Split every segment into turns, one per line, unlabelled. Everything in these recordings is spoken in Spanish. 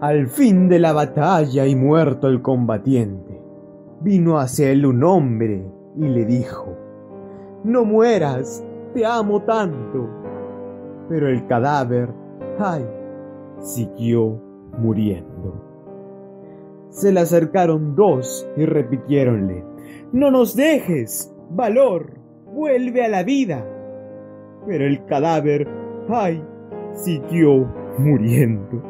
Al fin de la batalla y muerto el combatiente, vino hacia él un hombre y le dijo, No mueras, te amo tanto. Pero el cadáver, ay, siguió muriendo. Se le acercaron dos y repitiéronle, No nos dejes, valor, vuelve a la vida. Pero el cadáver, ay, siguió muriendo.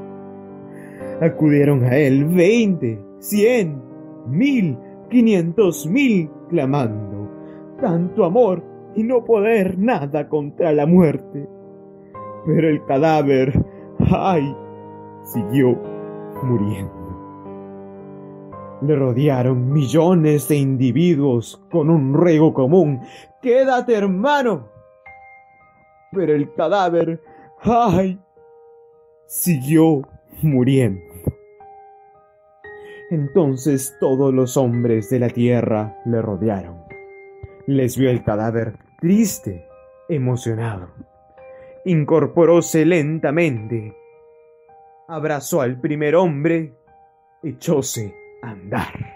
Acudieron a él veinte, cien, mil, quinientos mil, clamando, tanto amor y no poder nada contra la muerte. Pero el cadáver, ay, siguió muriendo. Le rodearon millones de individuos con un ruego común. Quédate, hermano. Pero el cadáver, ay, siguió muriendo. Entonces todos los hombres de la tierra le rodearon. Les vio el cadáver triste, emocionado. Incorporóse lentamente, abrazó al primer hombre, echóse a andar.